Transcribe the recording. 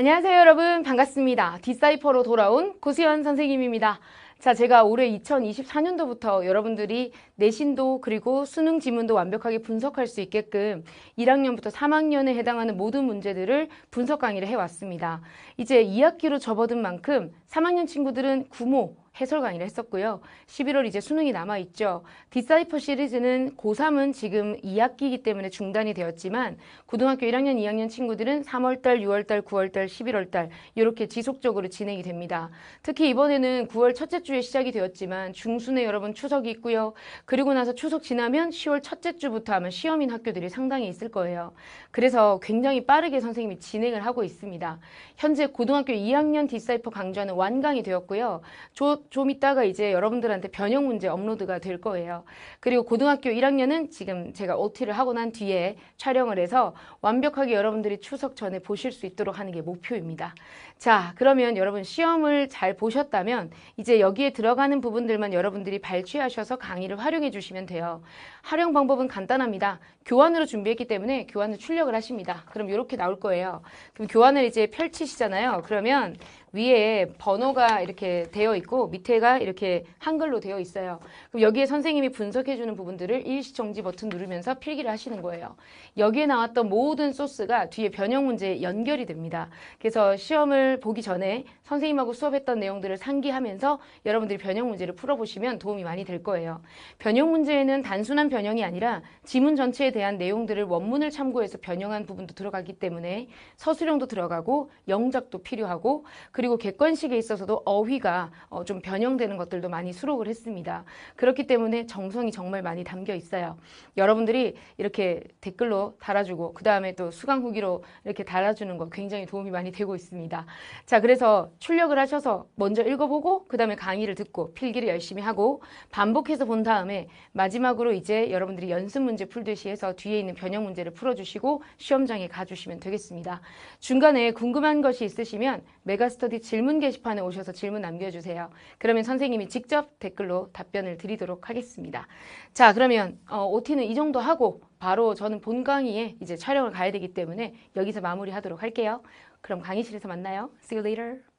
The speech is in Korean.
안녕하세요 여러분 반갑습니다. Decipher로 돌아온 고수현 선생님입니다. 자 제가 올해 2024년도부터 여러분들이 내신도 그리고 수능 지문도 완벽하게 분석할 수 있게끔 1학년부터 3학년에 해당하는 모든 문제들을 분석 강의를 해왔습니다. 이제 2학기로 접어든 만큼 3학년 친구들은 구모 해설 강의를 했었고요. 11월 이제 수능이 남아있죠. Decipher 시리즈는 고3은 지금 2학기이기 때문에 중단이 되었지만 고등학교 1학년, 2학년 친구들은 3월달, 6월달, 9월달, 11월달 이렇게 지속적으로 진행이 됩니다. 특히 이번에는 9월 첫째 주에 시작이 되었지만 중순에 여러분 추석이 있고요. 그리고 나서 추석 지나면 10월 첫째 주부터 하면 시험인 학교들이 상당히 있을 거예요. 그래서 굉장히 빠르게 선생님이 진행을 하고 있습니다. 현재 고등학교 2학년 Decipher 강좌는 완강이 되었고요. 조, 좀 이따가 이제 여러분들한테 변형 문제 업로드가 될 거예요. 그리고 고등학교 1학년은 지금 제가 OT를 하고 난 뒤에 촬영을 해서 완벽하게 여러분들이 추석 전에 보실 수 있도록 하는 게 목표입니다. 자, 그러면 여러분 시험을 잘 보셨다면 이제 여기에 들어가는 부분들만 여러분들이 발췌하셔서 강의를 활용해 주시면 돼요. 활용 방법은 간단합니다. 교환으로 준비했기 때문에 교환을 출력을 하십니다. 그럼 이렇게 나올 거예요. 그럼 교환을 이제 펼치시잖아요. 그러면 위에 번호가 이렇게 되어 있고 밑에가 이렇게 한글로 되어 있어요. 그럼 여기에 선생님이 분석해주는 부분들을 일시 정지 버튼 누르면서 필기를 하시는 거예요. 여기에 나왔던 모든 소스가 뒤에 변형 문제에 연결이 됩니다. 그래서 시험을 보기 전에 선생님하고 수업했던 내용들을 상기하면서 여러분들이 변형 문제를 풀어보시면 도움이 많이 될 거예요. 변형 문제에는 단순한 변형이 아니라 지문 전체에 대한 내용들을 원문을 참고해서 변형한 부분도 들어가기 때문에 서술형도 들어가고 영작도 필요하고 그리고 객관식에 있어서도 어휘가 어, 좀 변형되는 것들도 많이 수록을 했습니다. 그렇기 때문에 정성이 정말 많이 담겨 있어요. 여러분들이 이렇게 댓글로 달아주고 그 다음에 또 수강 후기로 이렇게 달아주는 거 굉장히 도움이 많이 되고 있습니다. 자 그래서 출력을 하셔서 먼저 읽어보고 그 다음에 강의를 듣고 필기를 열심히 하고 반복해서 본 다음에 마지막으로 이제 여러분들이 연습 문제 풀듯이 해서 뒤에 있는 변형 문제를 풀어주시고 시험장에 가주시면 되겠습니다. 중간에 궁금한 것이 있으시면 메가스터 스터디 질문 게시판에 오셔서 질문 남겨주세요. 그러면 선생님이 직접 댓글로 답변을 드리도록 하겠습니다. 자 그러면 어, OT는 이 정도 하고 바로 저는 본 강의에 이제 촬영을 가야 되기 때문에 여기서 마무리하도록 할게요. 그럼 강의실에서 만나요. See you later.